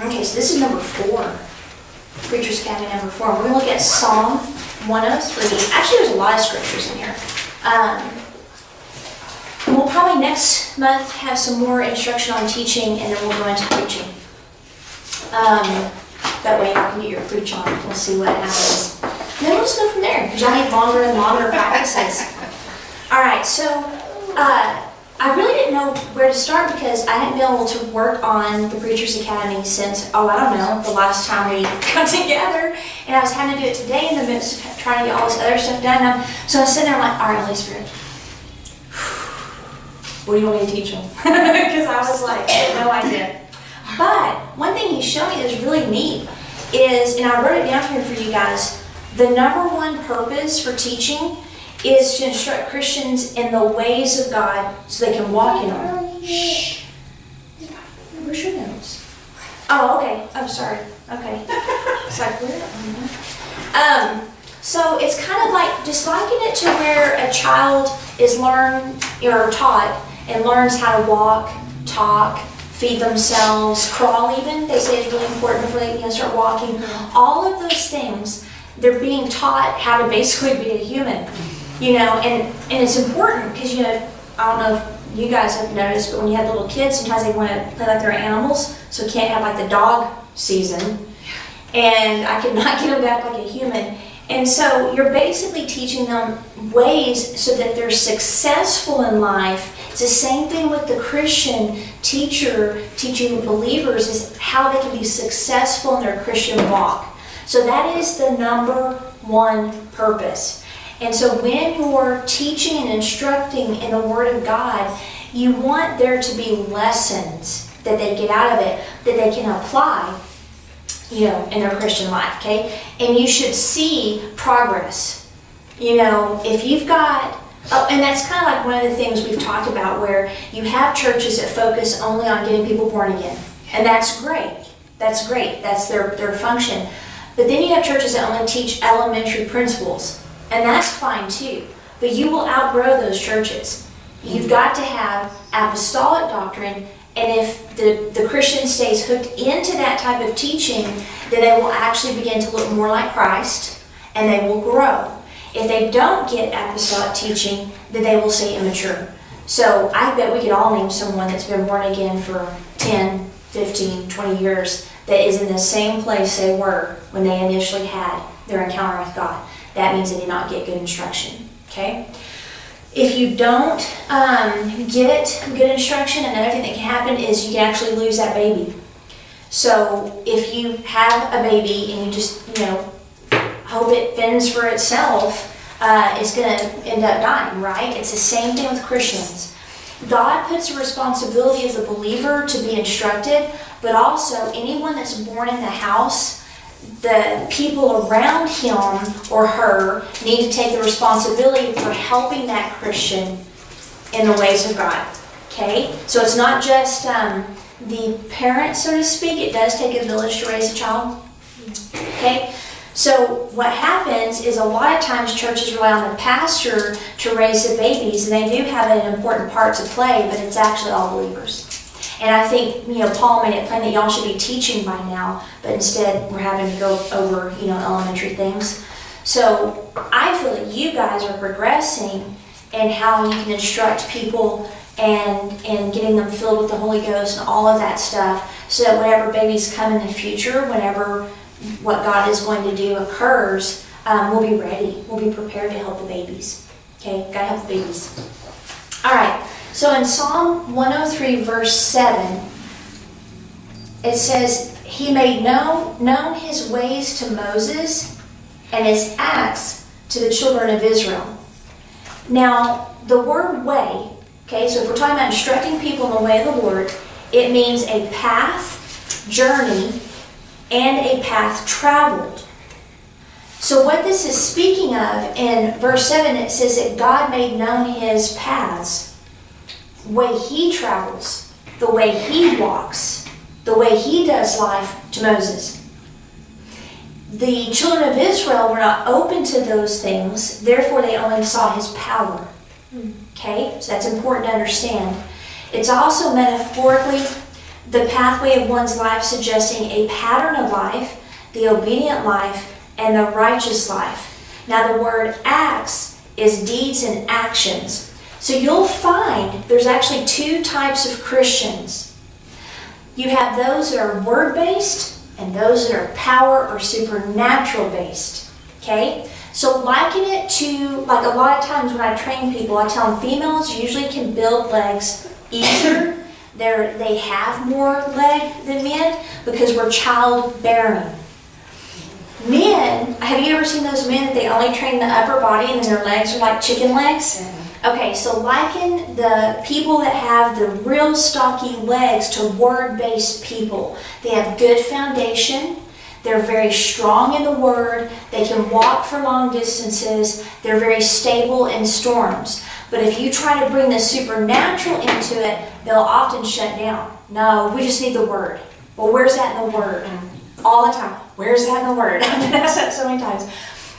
Okay, so this is number four. Preacher's Academy number four. We're going to look at Psalm 103. Actually, there's a lot of scriptures in here. Um, we'll probably next month have some more instruction on teaching, and then we'll go into preaching. Um, that way you can get your preach on. We'll see what happens. Then we'll just go from there, because y'all need longer and longer practices. All right, so uh, I really didn't know where to start because I hadn't been able to work on the Preachers Academy since, oh, I don't know, the last time we got together. And I was having to do it today in the midst of trying to get all this other stuff done. Um, so I was sitting there like, all right, Holy Spirit, what do you want me to teach them? Because I was like, no idea. But one thing he showed me that's really neat is, and I wrote it down here for you guys, the number one purpose for teaching is to instruct Christians in the ways of God so they can walk in them. Shh. Where's your notes? Oh, okay. I'm sorry. Okay. It's like, where? Um, so it's kind of like, just liken it to where a child is learned or taught and learns how to walk, talk, feed themselves, crawl even. They say it's really important before they you know, start walking. All of those things, they're being taught how to basically be a human. You know, and, and it's important because, you know, I don't know if you guys have noticed, but when you have little kids, sometimes they want to play like they're animals, so can't have like the dog season. And I could not get them back like a human. And so you're basically teaching them ways so that they're successful in life. It's the same thing with the Christian teacher teaching believers is how they can be successful in their Christian walk. So that is the number one purpose. And so when you're teaching and instructing in the Word of God, you want there to be lessons that they get out of it that they can apply, you know, in their Christian life, okay? And you should see progress. You know, if you've got Oh, and that's kind of like one of the things we've talked about where you have churches that focus only on getting people born again. And that's great. That's great. That's their, their function. But then you have churches that only teach elementary principles. And that's fine too. But you will outgrow those churches. You've got to have apostolic doctrine, and if the, the Christian stays hooked into that type of teaching, then they will actually begin to look more like Christ, and they will grow. If they don't get apostolic teaching, then they will stay immature. So I bet we could all name someone that's been born again for 10, 15, 20 years that is in the same place they were when they initially had their encounter with God that means they did not get good instruction. Okay? If you don't um, get good instruction, another thing that can happen is you can actually lose that baby. So if you have a baby and you just, you know, hope it fends for itself, uh, it's going to end up dying, right? It's the same thing with Christians. God puts a responsibility of the believer to be instructed, but also anyone that's born in the house the people around him or her need to take the responsibility for helping that Christian in the ways of God. Okay? So it's not just um, the parent, so to speak. It does take a village to raise a child. Okay? So what happens is a lot of times churches rely on the pastor to raise the babies, and they do have an important part to play, but it's actually all believers. And I think, you know, Paul made it plain that y'all should be teaching by now, but instead we're having to go over, you know, elementary things. So I feel that you guys are progressing in how you can instruct people and and getting them filled with the Holy Ghost and all of that stuff so that whenever babies come in the future, whenever what God is going to do occurs, um, we'll be ready. We'll be prepared to help the babies. Okay? Gotta help the babies. All right. So in Psalm 103, verse 7, it says, He made known, known His ways to Moses and His acts to the children of Israel. Now, the word way, okay, so if we're talking about instructing people in the way of the Lord, it means a path, journey, and a path traveled. So, what this is speaking of in verse 7, it says that God made known his paths way he travels, the way he walks, the way he does life to Moses. The children of Israel were not open to those things, therefore they only saw his power. Okay, so that's important to understand. It's also metaphorically the pathway of one's life suggesting a pattern of life, the obedient life, and the righteous life. Now, the word acts is deeds and actions. So you'll find there's actually two types of Christians. You have those that are word based and those that are power or supernatural based. Okay? So liken it to, like a lot of times when I train people, I tell them females usually can build legs easier. They're, they have more leg than men because we're childbearing. Men, have you ever seen those men that they only train the upper body and then their legs are like chicken legs? Okay, so liken the people that have the real stocky legs to word-based people. They have good foundation. They're very strong in the word. They can walk for long distances. They're very stable in storms. But if you try to bring the supernatural into it, they'll often shut down. No, we just need the word. Well, where's that in the word? All the time. Where's that in the word? I've been asked that so many times.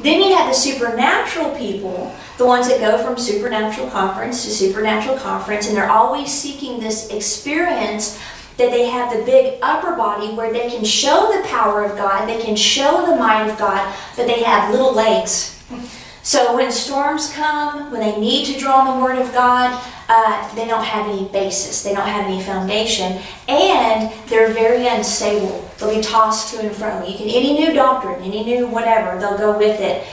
Then you have the supernatural people, the ones that go from supernatural conference to supernatural conference, and they're always seeking this experience that they have the big upper body where they can show the power of God, they can show the might of God, but they have little legs. So when storms come, when they need to draw on the Word of God, uh, they don't have any basis, they don't have any foundation, and they're very unstable. They'll be tossed to and fro. You can any new doctrine, any new whatever, they'll go with it.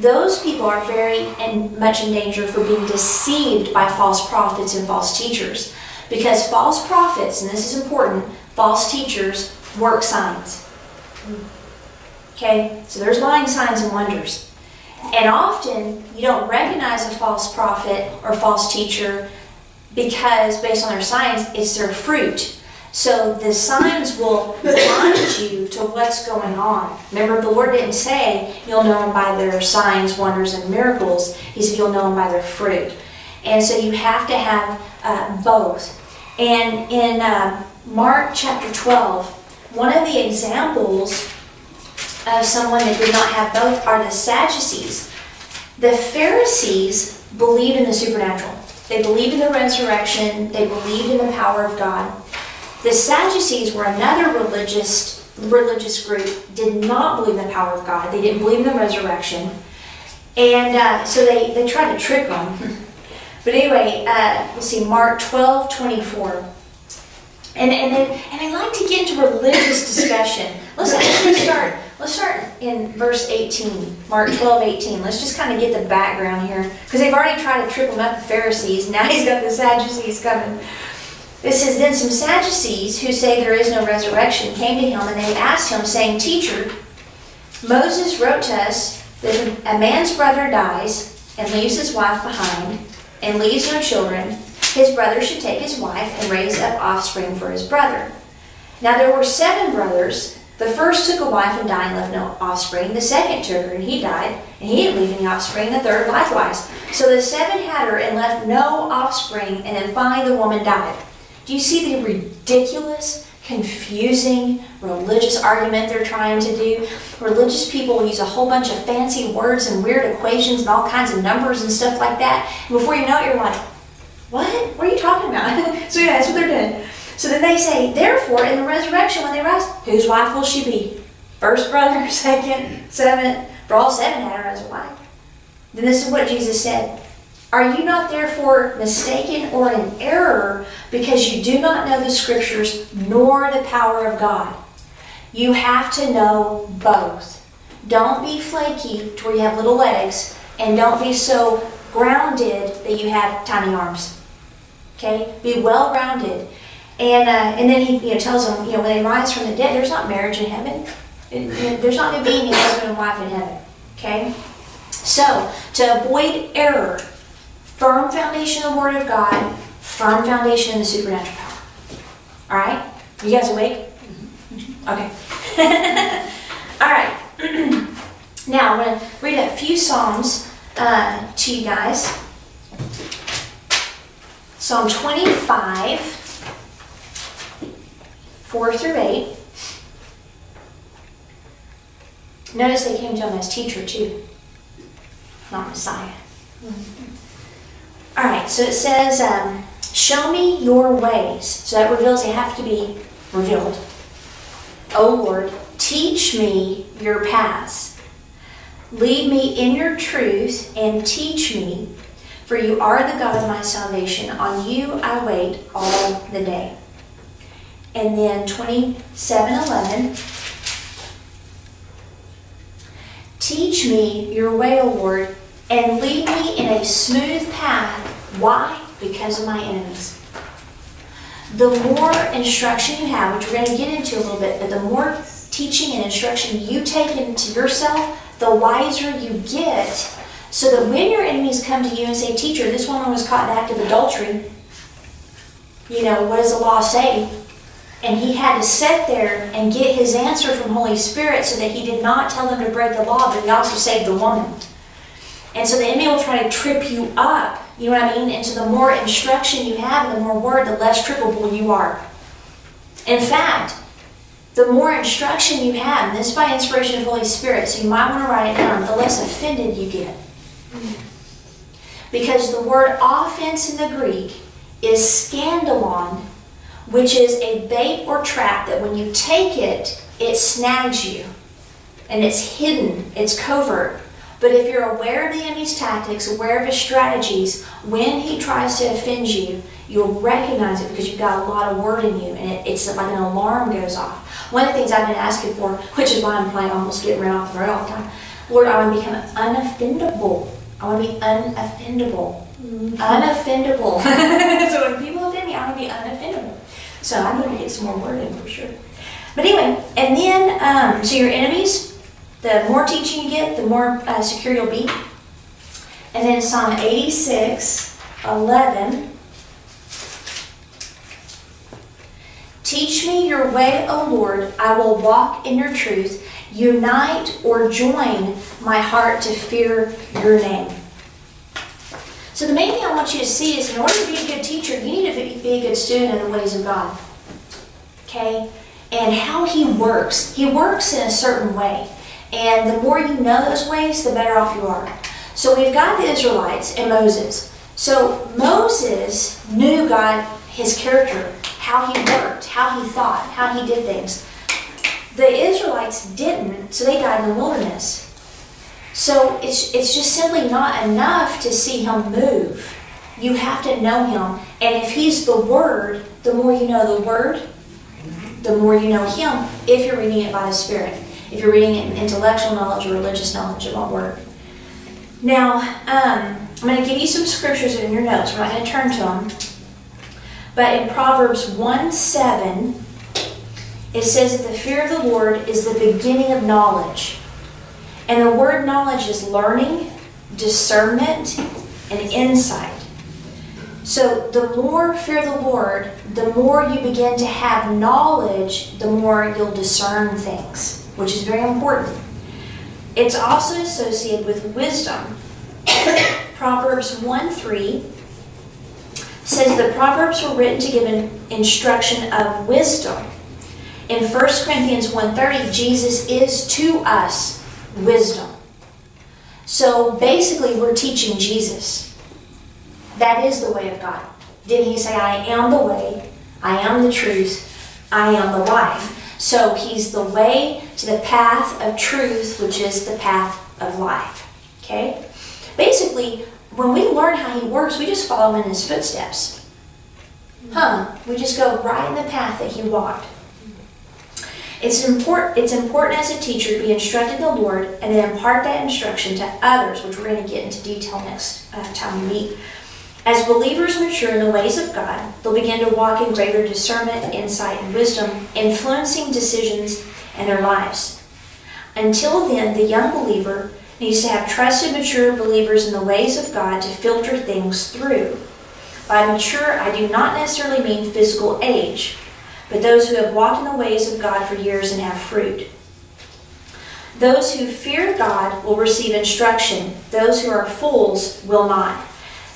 Those people are very and much in danger for being deceived by false prophets and false teachers. Because false prophets, and this is important, false teachers work signs. Okay? So there's lying signs and wonders. And often you don't recognize a false prophet or false teacher because based on their signs, it's their fruit. So the signs will blind you to what's going on. Remember, the Lord didn't say you'll know them by their signs, wonders, and miracles. He said you'll know them by their fruit. And so you have to have uh, both. And in uh, Mark chapter 12, one of the examples of someone that did not have both are the Sadducees. The Pharisees believed in the supernatural. They believed in the resurrection. They believed in the power of God. The Sadducees were another religious religious group. Did not believe in the power of God. They didn't believe in the resurrection, and uh, so they they tried to trick them. But anyway, uh, let's see, Mark 12, 24. And, and, then, and I like to get into religious discussion. Let's actually start Let's start in verse 18, Mark 12, 18. Let's just kind of get the background here. Because they've already tried to trip him up the Pharisees. Now he's got the Sadducees coming. It says, Then some Sadducees who say there is no resurrection came to him and they asked him, saying, Teacher, Moses wrote to us that a man's brother dies and leaves his wife behind and leaves no children, his brother should take his wife and raise up offspring for his brother. Now there were seven brothers. The first took a wife and died and left no offspring. The second took her and he died, and he didn't leave any offspring. The third likewise. So the seven had her and left no offspring, and then finally the woman died. Do you see the ridiculous, confusing religious argument they're trying to do? Religious people use a whole bunch of fancy words and weird equations and all kinds of numbers and stuff like that. And before you know it, you're like, what? What are you talking about? so yeah, that's what they're doing. So then they say, therefore, in the resurrection, when they rise, whose wife will she be? First brother, second, seventh, for all seven had her as a wife. Then this is what Jesus said. Are you not therefore mistaken or in error because you do not know the scriptures nor the power of God? You have to know both. Don't be flaky to where you have little legs, and don't be so grounded that you have tiny arms. Okay? Be well rounded. And, uh, and then he you know, tells them, you know, when they rise from the dead, there's not marriage in heaven. There's not going to be any husband and wife in heaven. Okay? So, to avoid error, firm foundation of the Word of God, firm foundation in the supernatural power. All right? You guys awake? Okay. All right. now, I'm going to read a few Psalms uh, to you guys. Psalm 25. 4 through 8. Notice they came to him as teacher too, not Messiah. All right, so it says, um, Show me your ways. So that reveals they have to be revealed. O Lord, teach me your paths. Lead me in your truth and teach me, for you are the God of my salvation. On you I wait all the day. And then 2711. Teach me your way, O Lord, and lead me in a smooth path. Why? Because of my enemies. The more instruction you have, which we're going to get into a little bit, but the more teaching and instruction you take into yourself, the wiser you get. So that when your enemies come to you and say, Teacher, this woman was caught in active adultery, you know, what does the law say? And he had to sit there and get his answer from Holy Spirit so that he did not tell them to break the law, but he also saved the woman. And so the enemy will try to trip you up. You know what I mean? And so the more instruction you have and the more word, the less trippable you are. In fact, the more instruction you have, and this by inspiration of Holy Spirit, so you might want to write it down, the less offended you get. Because the word offense in the Greek is scandalon, which is a bait or trap that when you take it, it snags you. And it's hidden, it's covert. But if you're aware of the enemy's tactics, aware of his strategies, when he tries to offend you, you'll recognize it because you've got a lot of word in you and it, it's like an alarm goes off. One of the things I've been asking for, which is why I'm playing almost getting ran off the road all the time, Lord, I want to become unoffendable. I want to be unoffendable. Mm-hmm. Unoffendable. so when people offend me, I want to be unoffendable. So I need to get some more word in for sure. But anyway, and then, um, so your enemies, the more teaching you get, the more uh, secure you'll be. And then Psalm 86, 11. Teach me your way, O Lord. I will walk in your truth. Unite or join my heart to fear your name. So the main thing I want you to see is in order to be a good teacher, you need to be a good student in the ways of God. Okay? And how he works. He works in a certain way. And the more you know those ways, the better off you are. So we've got the Israelites and Moses. So Moses knew God, his character, how he worked, how he thought, how he did things. The Israelites didn't, so they died in the wilderness. So it's, it's just simply not enough to see him move. You have to know him. And if he's the Word, the more you know the Word, the more you know him if you're reading it by the Spirit. If you're reading it in intellectual knowledge or religious knowledge, it won't work. Now, um, I'm going to give you some scriptures in your notes. We're not going to turn to them. But in Proverbs 1 7, it says that the fear of the Lord is the beginning of knowledge. And the word knowledge is learning, discernment, and insight. So the more fear the Lord, the more you begin to have knowledge, the more you'll discern things which is very important. It's also associated with wisdom. Proverbs 1 3 says that Proverbs were written to give an instruction of wisdom. In 1 Corinthians 1.30, Jesus is to us wisdom. So basically, we're teaching Jesus. That is the way of God. Didn't he say, I am the way, I am the truth, I am the life? So he's the way to the path of truth, which is the path of life. Okay? Basically, when we learn how he works, we just follow in his footsteps. Huh? We just go right in the path that he walked. It's important, it's important as a teacher to be instructed in the Lord and then impart that instruction to others, which we're going to get into detail next uh, time we meet. As believers mature in the ways of God, they'll begin to walk in greater discernment, insight, and wisdom, influencing decisions in their lives. Until then, the young believer needs to have trusted, mature believers in the ways of God to filter things through. By mature, I do not necessarily mean physical age, but those who have walked in the ways of God for years and have fruit. Those who fear God will receive instruction, those who are fools will not.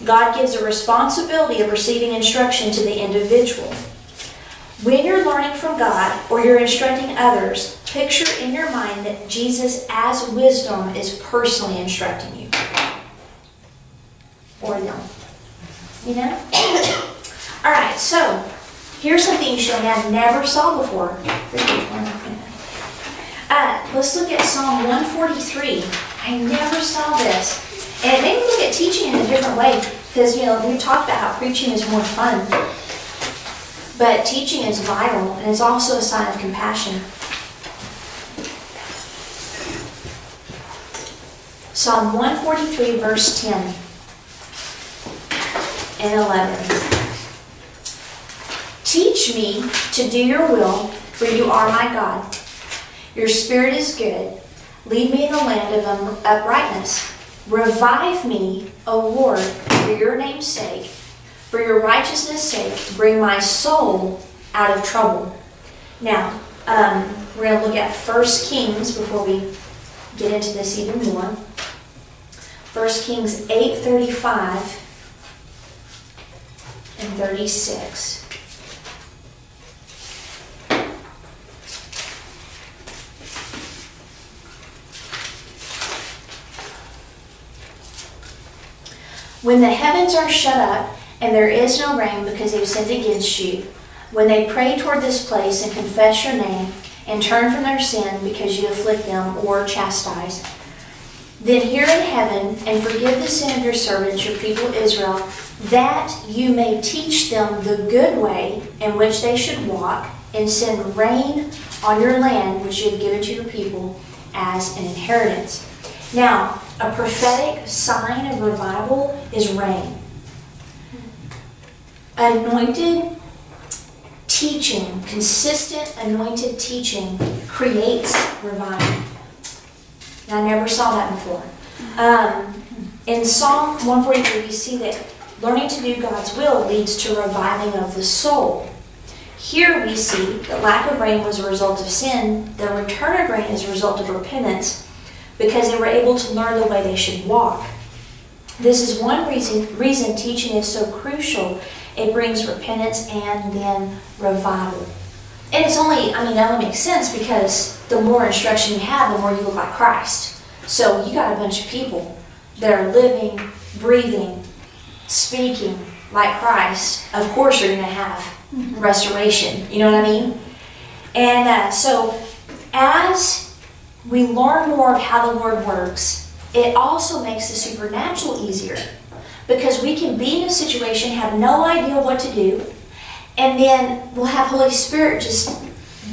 God gives a responsibility of receiving instruction to the individual. When you're learning from God or you're instructing others, picture in your mind that Jesus, as wisdom, is personally instructing you. Or them. You know? All right, so Here's something you me I never saw before. Uh, let's look at Psalm 143. I never saw this. And me look at teaching in a different way. Because, you know, we've talked about how preaching is more fun. But teaching is vital, and it's also a sign of compassion. Psalm 143, verse 10 and 11. Teach me to do your will, for you are my God. Your spirit is good. Lead me in the land of um, uprightness. Revive me, O Lord, for your name's sake. For your righteousness' sake, bring my soul out of trouble. Now, um, we're going to look at 1 Kings before we get into this even more. 1 Kings 8.35 and 36. When the heavens are shut up and there is no rain because they've sinned against you, when they pray toward this place and confess your name and turn from their sin because you afflict them or chastise, then hear in heaven and forgive the sin of your servants, your people Israel, that you may teach them the good way in which they should walk, and send rain on your land which you have given to your people as an inheritance. Now, a prophetic sign of revival is rain. Anointed teaching, consistent anointed teaching creates revival. I never saw that before. Um, in Psalm 143, we see that learning to do God's will leads to reviving of the soul. Here we see that lack of rain was a result of sin, the return of rain is a result of repentance, because they were able to learn the way they should walk. This is one reason, reason teaching is so crucial. It brings repentance and then revival. And it's only, I mean, that only makes sense because the more instruction you have, the more you look like Christ. So you got a bunch of people that are living, breathing, speaking like Christ. Of course, you're going to have mm-hmm. restoration. You know what I mean? And uh, so, as we learn more of how the Lord works, it also makes the supernatural easier because we can be in a situation, have no idea what to do, and then we'll have Holy Spirit just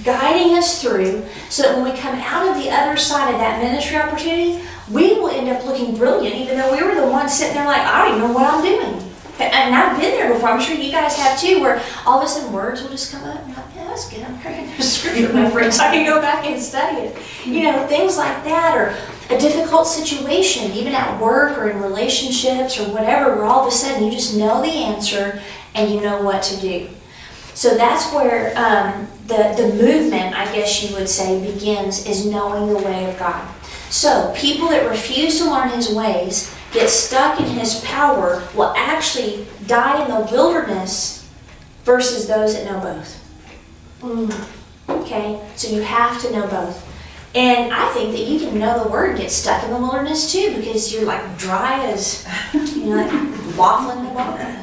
guiding us through so that when we come out of the other side of that ministry opportunity, we will end up looking brilliant, even though we were the ones sitting there like, I don't even know what I'm doing. And I've been there before. I'm sure you guys have too, where all of a sudden words will just come up. And yeah, that's good. I'm hearing scripture reference. I can go back and study it. You know, things like that, or a difficult situation, even at work or in relationships or whatever, where all of a sudden you just know the answer and you know what to do. So that's where um, the, the movement, I guess you would say, begins, is knowing the way of God. So people that refuse to learn his ways, get stuck in his power, will actually die in the wilderness versus those that know both. Mm. Okay? So you have to know both. And I think that you can know the word, get stuck in the wilderness too, because you're like dry as, you know, like waffling the water.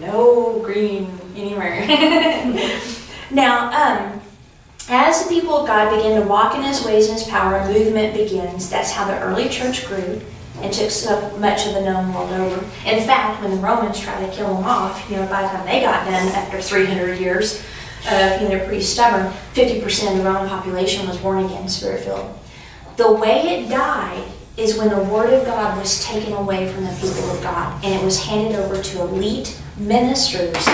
no green anywhere. now, um, as the people of God began to walk in His ways and His power, a movement begins. That's how the early church grew and took so much of the known world over. In fact, when the Romans tried to kill them off, you know, by the time they got done after 300 years, uh, you know, they're pretty stubborn, 50% of the Roman population was born again, spirit filled. The way it died is when the Word of God was taken away from the people of God and it was handed over to elite ministers,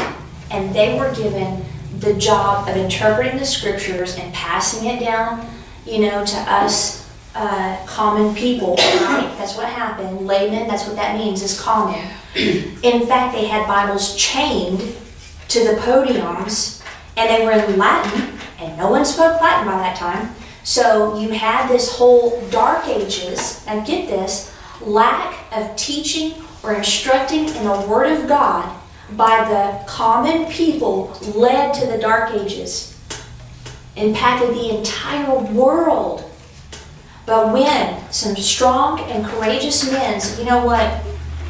and they were given the job of interpreting the scriptures and passing it down, you know, to us uh, common people. Right? That's what happened. Laymen, that's what that means, is common. In fact, they had Bibles chained to the podiums, and they were in Latin, and no one spoke Latin by that time. So you had this whole Dark Ages, and get this, lack of teaching or instructing in the Word of God by the common people led to the Dark Ages, impacted the entire world. But when some strong and courageous men said, you know what,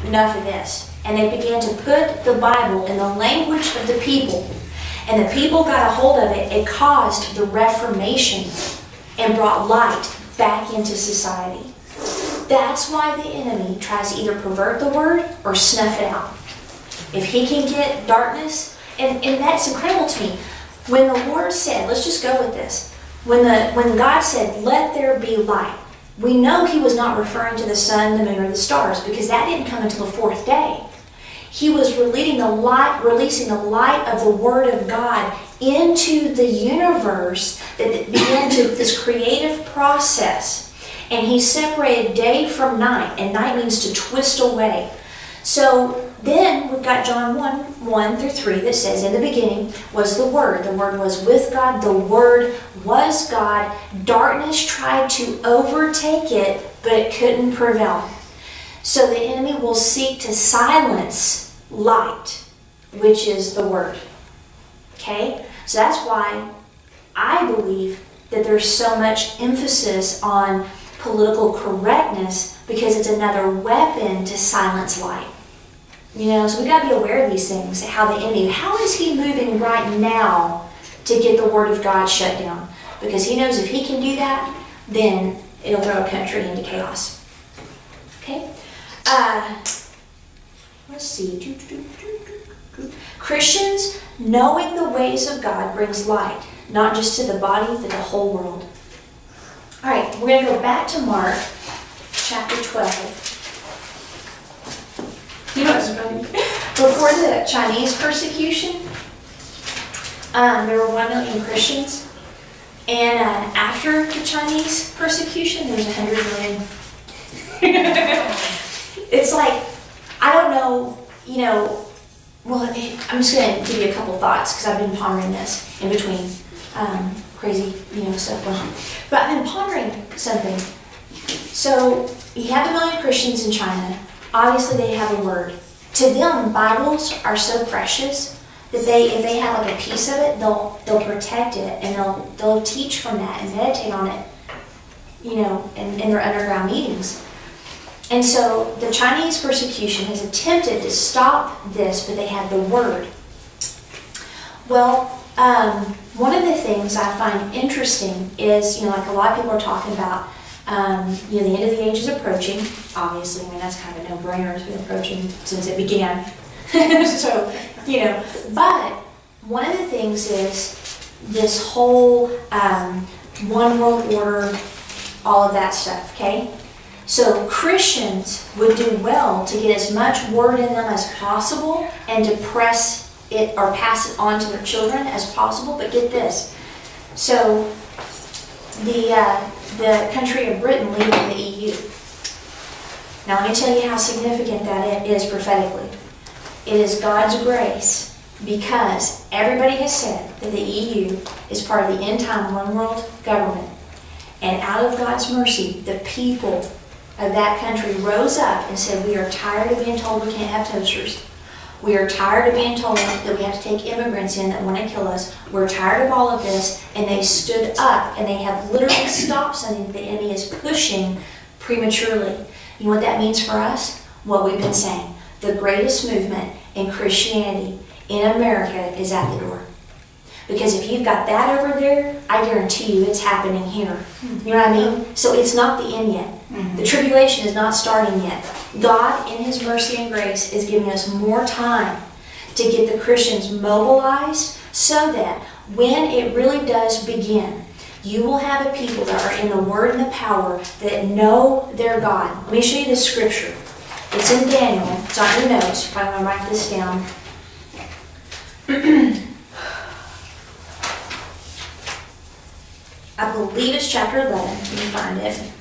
enough of this, and they began to put the Bible in the language of the people, and the people got a hold of it, it caused the Reformation and brought light back into society. That's why the enemy tries to either pervert the word or snuff it out. If he can get darkness, and, and that's incredible to me. When the Lord said, let's just go with this. When the when God said, let there be light, we know he was not referring to the sun, the moon, or the stars, because that didn't come until the fourth day. He was releasing the light, releasing the light of the Word of God into the universe that began to this creative process and he separated day from night, and night means to twist away. So then we've got John 1 1 through 3 that says, In the beginning was the Word. The Word was with God. The Word was God. Darkness tried to overtake it, but it couldn't prevail. So the enemy will seek to silence light, which is the Word. Okay? So that's why I believe that there's so much emphasis on political correctness because it's another weapon to silence light. You know, so we got to be aware of these things. How the enemy, how is he moving right now to get the word of God shut down? Because he knows if he can do that, then it'll throw a country into chaos. Okay? Uh, let's see. Christians knowing the ways of God brings light, not just to the body, but the whole world. All right, we're going to go back to Mark chapter 12. You know funny? Before the Chinese persecution, um, there were 1 million Christians. And uh, after the Chinese persecution, there's 100 million. it's like, I don't know, you know, well, I'm just going to give you a couple thoughts because I've been pondering this in between. Um, crazy, you know, stuff going on. But I've been pondering something. So you have a million Christians in China. Obviously, they have a word. To them, Bibles are so precious that they, if they have like a piece of it, they'll they'll protect it and they'll they'll teach from that and meditate on it. You know, in, in their underground meetings. And so the Chinese persecution has attempted to stop this, but they have the word. Well, um, one of the things I find interesting is, you know, like a lot of people are talking about, um, you know, the end of the age is approaching. Obviously, I mean, that's kind of a no-brainer. It's been approaching since it began. so, you know, but one of the things is this whole um, one world order, all of that stuff, okay? So Christians would do well to get as much word in them as possible and to press it or pass it on to their children as possible. But get this. So the, uh, the country of Britain leaving the EU. Now let me tell you how significant that is prophetically. It is God's grace because everybody has said that the EU is part of the end time one world government. And out of God's mercy, the people of that country rose up and said, we are tired of being told we can't have toasters. We are tired of being told that we have to take immigrants in that want to kill us. We're tired of all of this. And they stood up and they have literally stopped something that the enemy is pushing prematurely. You know what that means for us? What we've been saying. The greatest movement in Christianity in America is at the door. Because if you've got that over there, I guarantee you it's happening here. You know what I mean? So it's not the end yet. The mm-hmm. tribulation is not starting yet. God, in His mercy and grace, is giving us more time to get the Christians mobilized so that when it really does begin, you will have a people that are in the Word and the power that know their God. Let me show you the scripture. It's in Daniel. It's on your notes. If I want to write this down. I believe it's chapter 11. Let me find it.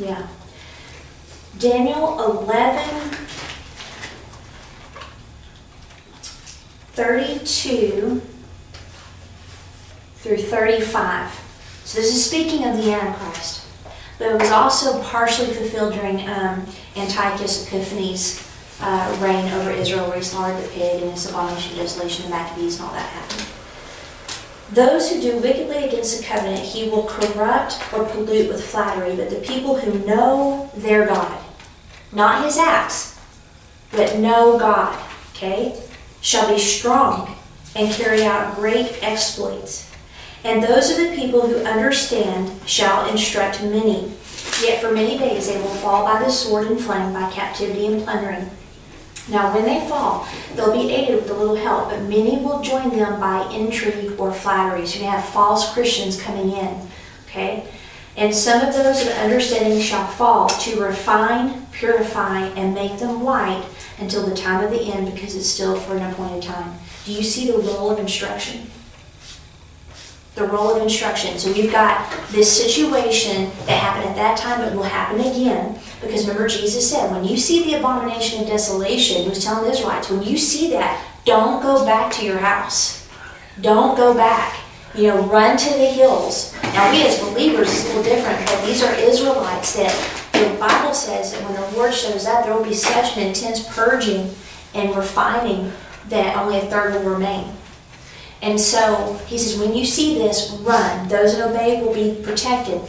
Yeah. Daniel 11, 32 through 35. So this is speaking of the Antichrist. But it was also partially fulfilled during um, Antiochus Epiphanes' uh, reign over Israel where he slaughtered the pig and this abomination desolation, the Maccabees and all that happened. Those who do wickedly against the covenant, he will corrupt or pollute with flattery, but the people who know their God, not his acts, but know God, okay, shall be strong and carry out great exploits. And those of the people who understand shall instruct many. Yet for many days they will fall by the sword and flame, by captivity and plundering. Now, when they fall, they'll be aided with a little help, but many will join them by intrigue or flattery. So you have false Christians coming in, okay? And some of those of understanding shall fall to refine, purify, and make them white until the time of the end, because it's still for an appointed time. Do you see the role of instruction? The role of instruction. So you've got this situation that happened at that time, but will happen again. Because remember, Jesus said, when you see the abomination of desolation, he was telling the Israelites, when you see that, don't go back to your house. Don't go back. You know, run to the hills. Now, we as believers is a little different, but these are Israelites that the Bible says that when the Lord shows up, there will be such an intense purging and refining that only a third will remain. And so he says, when you see this, run. Those that obey will be protected.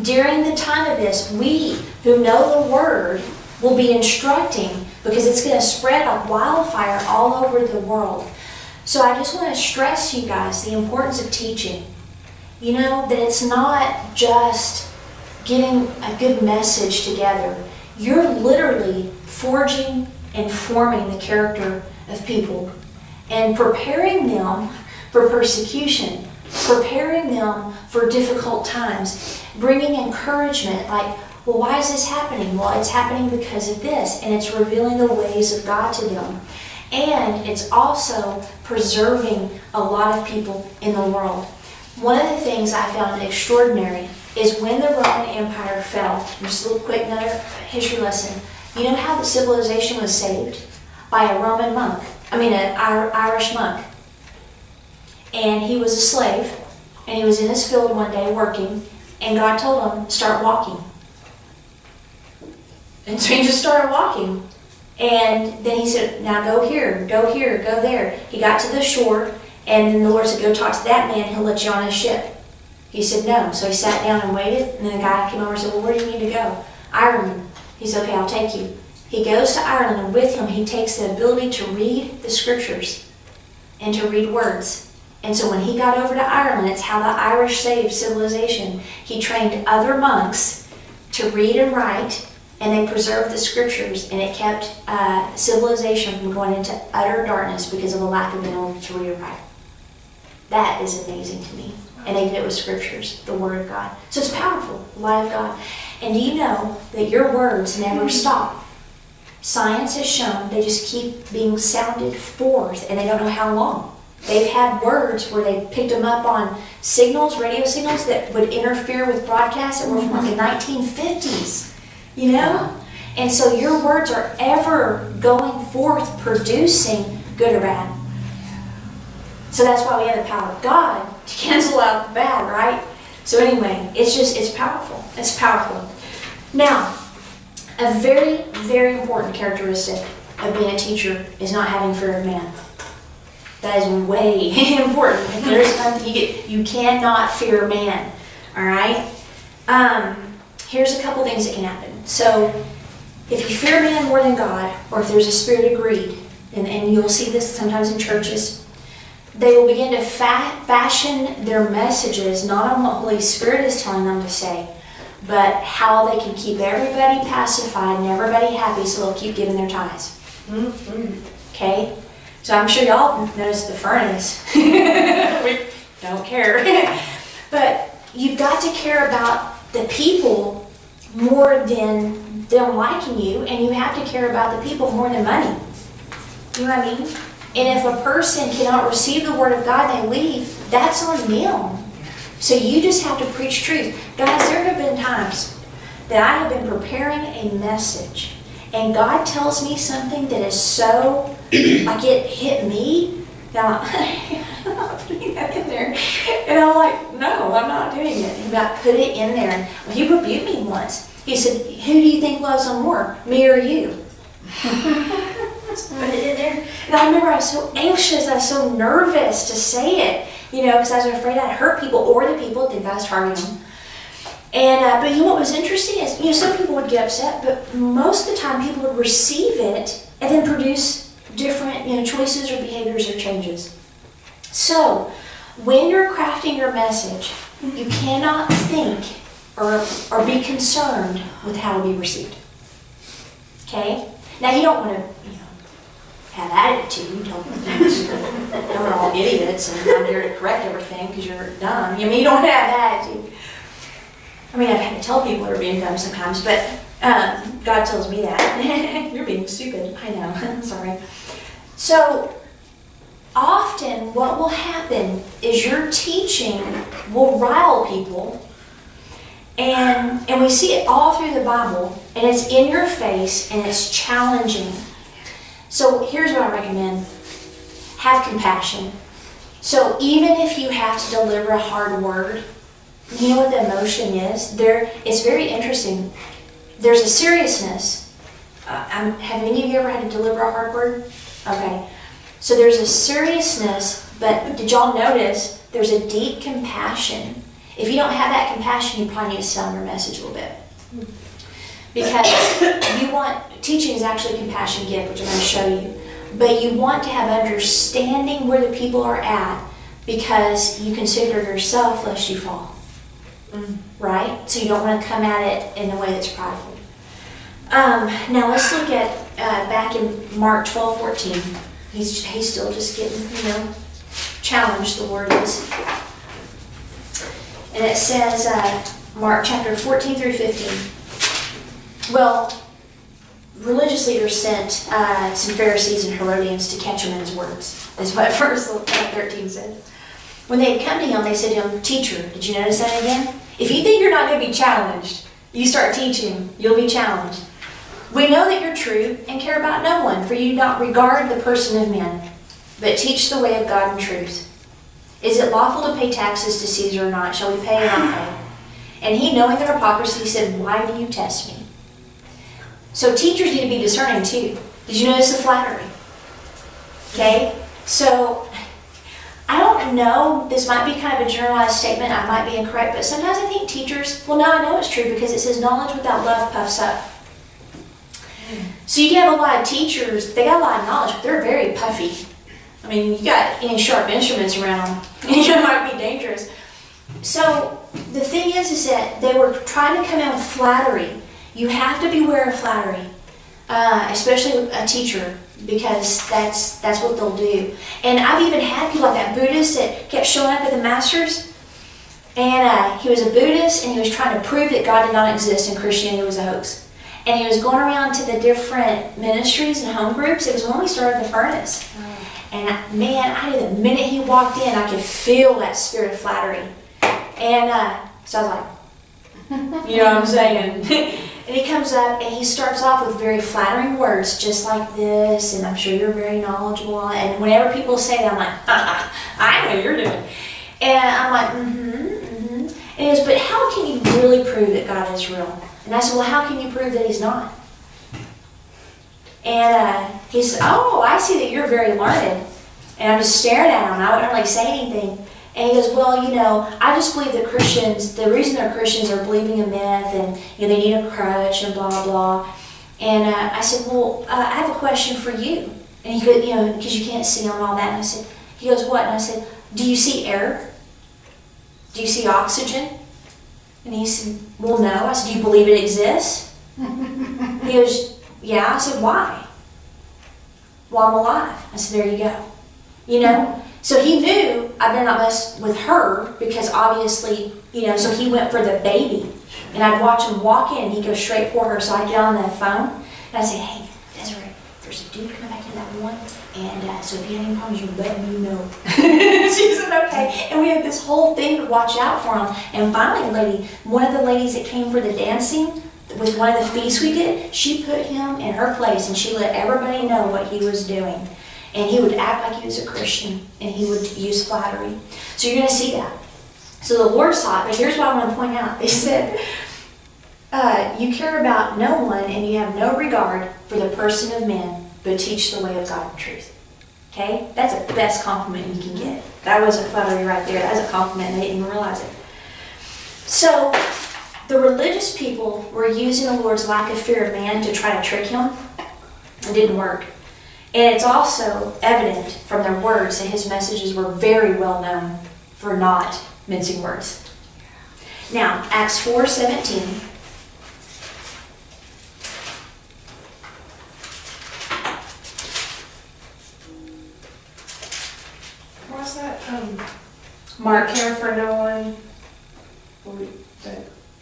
During the time of this, we who know the word will be instructing because it's going to spread like wildfire all over the world. So I just want to stress you guys the importance of teaching. You know, that it's not just getting a good message together. You're literally forging and forming the character of people and preparing them for persecution, preparing them for difficult times, bringing encouragement like, well, why is this happening? Well, it's happening because of this, and it's revealing the ways of God to them. And it's also preserving a lot of people in the world. One of the things I found extraordinary is when the Roman Empire fell, just a little quick another history lesson. You know how the civilization was saved? By a Roman monk. I mean, an Irish monk. And he was a slave, and he was in his field one day working, and God told him, start walking. And so he just started walking. And then he said, now go here, go here, go there. He got to the shore, and then the Lord said, go talk to that man, he'll let you on his ship. He said, no. So he sat down and waited, and then the guy came over and said, well, where do you need to go? Ireland. He said, okay, I'll take you. He goes to Ireland, and with him, he takes the ability to read the scriptures and to read words. And so when he got over to Ireland, it's how the Irish saved civilization. He trained other monks to read and write, and they preserved the scriptures, and it kept uh, civilization from going into utter darkness because of a lack of being able to read and write. That is amazing to me. And they did it with scriptures, the Word of God. So it's powerful, the light of God. And do you know that your words never stop? Science has shown they just keep being sounded forth and they don't know how long. They've had words where they picked them up on signals, radio signals that would interfere with broadcasts that were from like the mm-hmm. 1950s, you know? And so your words are ever going forth producing good or bad. So that's why we have the power of God to cancel out the bad, right? So anyway, it's just, it's powerful. It's powerful. Now, a very, very important characteristic of being a teacher is not having fear of man. That is way important. There's something you get, you cannot fear man. All right. Um, here's a couple things that can happen. So, if you fear man more than God, or if there's a spirit of greed, and, and you'll see this sometimes in churches, they will begin to fa fashion their messages not on what Holy Spirit is telling them to say, but how they can keep everybody pacified and everybody happy so they'll keep giving their tithes. Mm-hmm. Okay? So I'm sure y'all noticed the furnace. we don't care. but you've got to care about the people more than them liking you, and you have to care about the people more than money. You know what I mean? And if a person cannot receive the word of God, they leave, that's on them. So you just have to preach truth. Guys, there have been times that I have been preparing a message and God tells me something that is so, like it hit me, that I'm not putting that in there. And I'm like, no, I'm not doing it. He about put it in there. He rebuked me once. He said, who do you think loves him more, me or you? Put it in there. And I remember I was so anxious, I was so nervous to say it, you know, because I was afraid I'd hurt people or the people think I was targeting them. And uh, but you know what was interesting is you know some people would get upset, but most of the time people would receive it and then produce different you know choices or behaviors or changes. So when you're crafting your message, you cannot think or or be concerned with how it will be received. Okay. Now you don't want to you know have attitude. Don't we're all idiots and I'm here to correct everything because you're dumb. I mean you don't have attitude. I mean, I've had to tell people they're being dumb sometimes, but um, God tells me that. You're being stupid. I know. Sorry. So, often what will happen is your teaching will rile people. And, and we see it all through the Bible, and it's in your face and it's challenging. So, here's what I recommend have compassion. So, even if you have to deliver a hard word, you know what the emotion is? There, it's very interesting. There's a seriousness. Uh, have any of you ever had to deliver a hard word? Okay. So there's a seriousness, but did y'all notice there's a deep compassion? If you don't have that compassion, you probably need to sell your message a little bit. Because you want, teaching is actually a compassion gift, which I'm going to show you. But you want to have understanding where the people are at because you consider yourself lest you fall. Mm. Right? So you don't want to come at it in a way that's prideful. Um, now let's look at uh, back in Mark 12, 14. He's, he's still just getting, you know, challenged, the word is. And it says, uh, Mark chapter 14 through 15. Well, religious leaders sent uh, some Pharisees and Herodians to catch him in his words, is what verse 13 says. When they had come to him, they said to him, Teacher, did you notice that again? If you think you're not going to be challenged, you start teaching, you'll be challenged. We know that you're true and care about no one, for you do not regard the person of men, but teach the way of God in truth. Is it lawful to pay taxes to Caesar or not? Shall we pay or not pay? And he, knowing their hypocrisy, said, Why do you test me? So teachers need to be discerning too. Did you notice the flattery? Okay? So I don't know, this might be kind of a generalized statement, I might be incorrect, but sometimes I think teachers, well, now I know it's true because it says knowledge without love puffs up. So you can have a lot of teachers, they got a lot of knowledge, but they're very puffy. I mean, you got any sharp instruments around it might be dangerous. So the thing is, is that they were trying to come out with flattery. You have to beware of flattery, uh, especially a teacher because that's that's what they'll do. And I've even had people like that Buddhist that kept showing up at the masters, and uh, he was a Buddhist and he was trying to prove that God did not exist and Christianity was a hoax. And he was going around to the different ministries and home groups. It was when we started the furnace. And man, I knew the minute he walked in, I could feel that spirit of flattery. And uh, so I was like, you know what I'm saying? And he comes up and he starts off with very flattering words, just like this, and I'm sure you're very knowledgeable. And whenever people say that, I'm like, I know you're doing. And I'm like, mm-hmm, mm-hmm. And he goes, but how can you really prove that God is real? And I said, well, how can you prove that he's not? And uh, he said, oh, I see that you're very learned. And I'm just staring at him. I wouldn't really say anything. And he goes, well, you know, I just believe that Christians, the reason they're Christians are believing a myth and you know, they need a crutch and blah, blah. And uh, I said, well, uh, I have a question for you. And he could, you know, because you can't see on all that. And I said, he goes, what? And I said, do you see air? Do you see oxygen? And he said, well, no. I said, do you believe it exists? he goes, yeah. I said, why? Well, I'm alive. I said, there you go. You know? So he knew I better not mess with her because obviously, you know, so he went for the baby. And I'd watch him walk in and he'd go straight for her. So I'd get on the phone and I'd say, hey, Desiree, there's a dude coming back to that one. And uh, so if you have any problems, you let me know. she said, okay. And we had this whole thing to watch out for him. And finally, lady, one of the ladies that came for the dancing, with one of the feasts we did, she put him in her place and she let everybody know what he was doing. And he would act like he was a Christian and he would use flattery. So you're going to see that. So the Lord saw it, but here's what I want to point out. They said, uh, you care about no one and you have no regard for the person of men, but teach the way of God and truth. Okay? That's the best compliment you can get. That wasn't flattery right there. That was a compliment they didn't even realize it. So, the religious people were using the Lord's lack of fear of man to try to trick him. It didn't work. And it's also evident from their words that his messages were very well known for not mincing words. Now, Acts 4:17 What's that? Um, Mark, care for no one.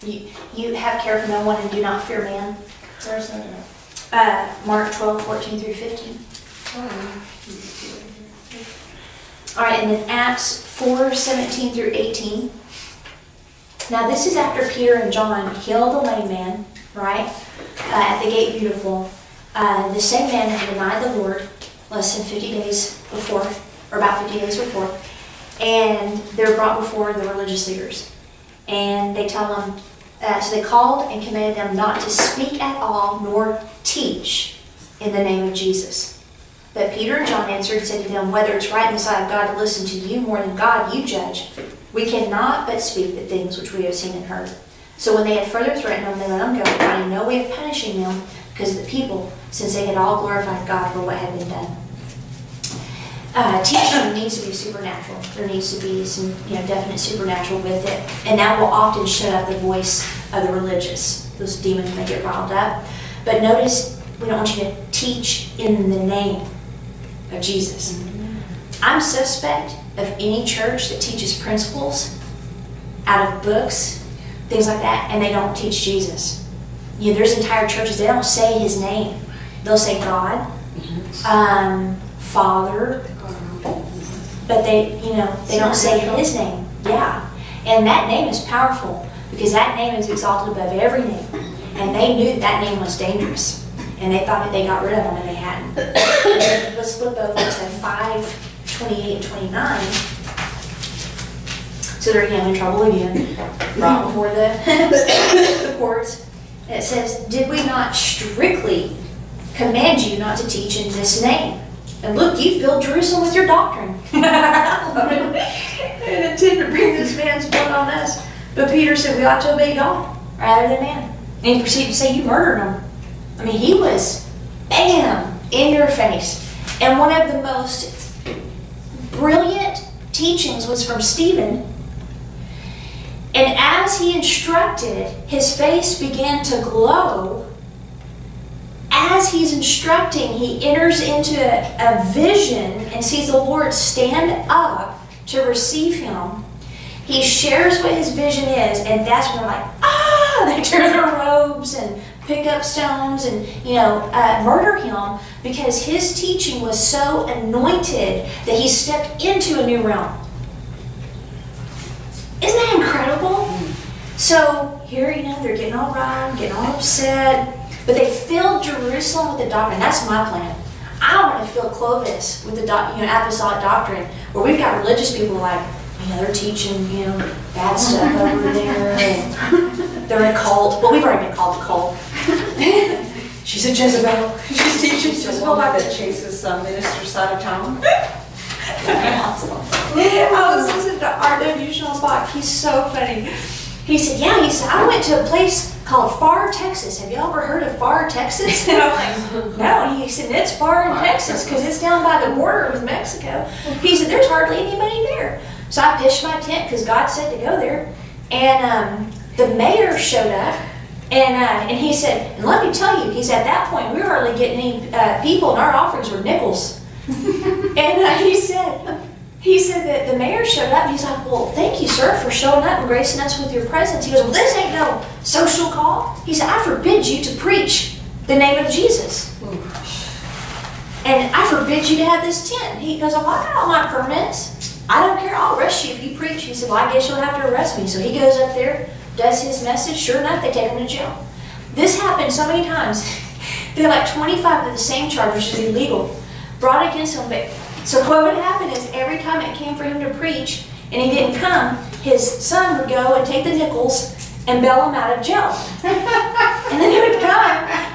You, you have care for no one and do not fear man. Where's that at? Uh, Mark 12, 14 through 15. Oh, All right, and then Acts 4, 17 through 18. Now, this is after Peter and John healed the lame man, right, uh, at the gate beautiful. Uh, the same man had denied the Lord less than 50 days before, or about 50 days before, and they're brought before the religious leaders. And they tell them, uh, so they called and commanded them not to speak at all nor teach in the name of Jesus. But Peter and John answered and said to them, Whether it's right in the sight of God to listen to you more than God, you judge. We cannot but speak the things which we have seen and heard. So when they had further threatened them, they let them go, finding no way of punishing them because of the people, since they had all glorified God for what had been done. Uh, teaching needs to be supernatural. There needs to be some, you know, definite supernatural with it, and that will often shut up the voice of the religious. Those demons may get riled up. But notice, we don't want you to teach in the name of Jesus. I'm suspect of any church that teaches principles out of books, things like that, and they don't teach Jesus. You know, there's entire churches, they don't say his name. They'll say God, um, Father, but they, you know, they don't say his name. Yeah. And that name is powerful because that name is exalted above every name. And they knew that, that name was dangerous. And they thought that they got rid of him and they hadn't. Let's flip over to 5, 28 and 29. So they're, you know, in trouble again, right before the, the courts. And it says, Did we not strictly command you not to teach in this name? And look, you filled Jerusalem with your doctrine. and intend to bring this man's blood on us. But Peter said we ought to obey God rather than man. And he proceeded to say, You murdered him. I mean, he was, bam, in your face. And one of the most brilliant teachings was from Stephen. And as he instructed, his face began to glow as he's instructing, he enters into a, a, vision and sees the Lord stand up to receive him. He shares what his vision is, and that's when they're like, ah! They tear their robes and pick up stones and, you know, uh, murder him because his teaching was so anointed that he stepped into a new realm. Isn't that incredible? So here, you know, they're getting all riled, getting all upset. But they filled Jerusalem with the doctrine. That's my plan. I want to fill Clovis with the doc, you know, apostolic doctrine, where we've got religious people like, you know, they're teaching, you know, bad stuff over there, and they're a cult. Well, we've already been called a cult. She's a Jezebel. She's teaching She's Jezebel like that chases uh, some ministers out of town. I was listening to R.W. Schambach. He's so funny. He said, yeah, he said, I went to a place called Pharr, Texas. Have y'all ever heard of Pharr, Texas? And I'm like, no. He said, it's far in Texas because it's down by the border with Mexico. He said, there's hardly anybody there. So I pitched my tent because God said to go there. And um, the mayor showed up. And, uh, and he said, and let me tell you, he said, at that point, we were hardly getting any uh, people, and our offerings were nickels. and uh, he said, he said that the mayor showed up and he's like, Well, thank you, sir, for showing up and gracing us with your presence. He goes, Well, this ain't no social call. He said, I forbid you to preach the name of Jesus. And I forbid you to have this tent. He goes, Well, I got all my permits. I don't care. I'll arrest you if you preach. He said, Well, I guess you'll have to arrest me. So he goes up there, does his message. Sure enough, they take him to jail. This happened so many times. they had like 25 of the same charges, which is illegal, brought against him. But so what would happen is every time it came for him to preach and he didn't come, his son would go and take the nickels and bail him out of jail. And then he would come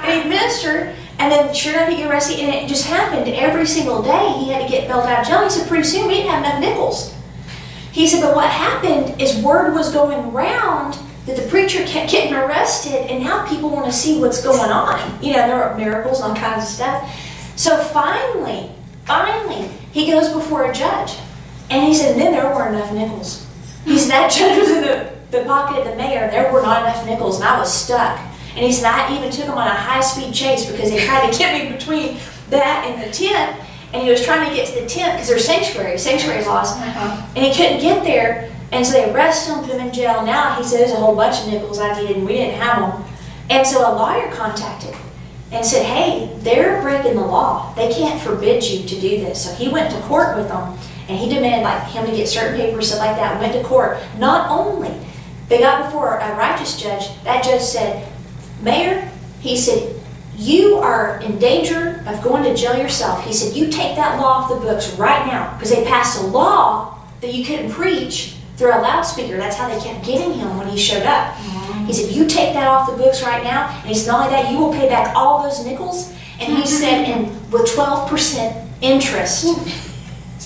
and he'd minister. And then sure enough, he'd get arrested, and it just happened every single day. He had to get bailed out of jail. He said, pretty soon we didn't have enough nickels. He said, but what happened is word was going around that the preacher kept getting arrested, and now people want to see what's going on. You know, there are miracles and all kinds of stuff. So finally, finally, he goes before a judge. And he said, then there weren't enough nickels. He said, that judge was in the, the pocket of the mayor, and there were not enough nickels, and I was stuck. And he said, I even took him on a high speed chase because they tried to get me between that and the tent. And he was trying to get to the tent because there's sanctuary, sanctuary laws. Uh-huh. And he couldn't get there. And so they arrested him, put him in jail. Now he said there's a whole bunch of nickels I needed and we didn't have them. And so a lawyer contacted and said, hey, they're breaking the law. They can't forbid you to do this. So he went to court with them and he demanded like him to get certain papers, stuff like that, went to court. Not only they got before a righteous judge, that judge said, Mayor, he said, you are in danger of going to jail yourself. He said, you take that law off the books right now because they passed a law that you couldn't preach through a loudspeaker. That's how they kept getting him when he showed up. He said, you take that off the books right now. And he said, not only that, you will pay back all those nickels. And he said, and with 12% interest.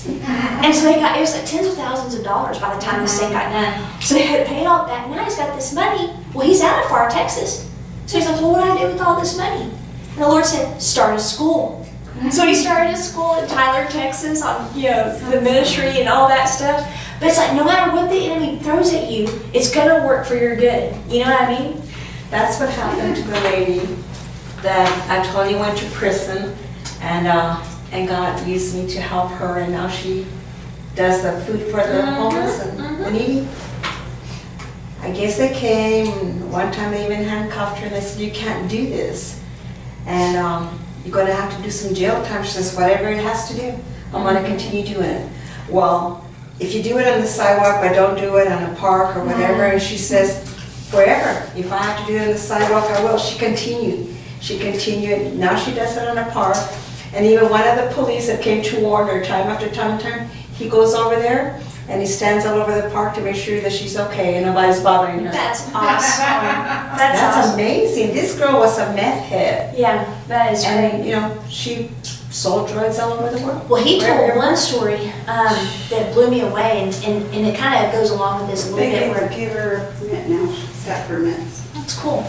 And so they got, it was like tens of thousands of dollars by the time this thing got done. So they had paid all that. Now he's got this money. Well, he's out of Pharr Texas. So he's like, well, what do I do with all this money? And the Lord said, start a school. So he started a school in Tyler, Texas on, you know, the ministry and all that stuff. But it's like, no matter what the enemy throws at you, it's going to work for your good. You know what I mean? That's what happened to the lady that I told you went to prison and, uh, and God used me to help her and now she does the food for the Mhm, homeless and the needy. I guess they came, and one time they even handcuffed her and they said, you can't do this. And um, you're gonna have to do some jail time. She says, whatever it has to do, I'm gonna continue doing it. Well, if you do it on the sidewalk, but don't do it on a park or whatever, and she says, forever, if I have to do it on the sidewalk, I will. She continued. She continued. Now she does it on a park. And even one of the police that came to warn her time after time and time, he goes over there and he stands all over the park to make sure that she's okay and nobody's bothering her. That's awesome. That's, That's awesome. amazing. This girl was a meth head. Yeah, that is great. And, you know, she sold drugs all over the world. Well, he told Wherever. one story um, that blew me away, and, and, and it kind of goes along with this a little They bit. gave, Where give her a permit now, she's got permits. that's cool.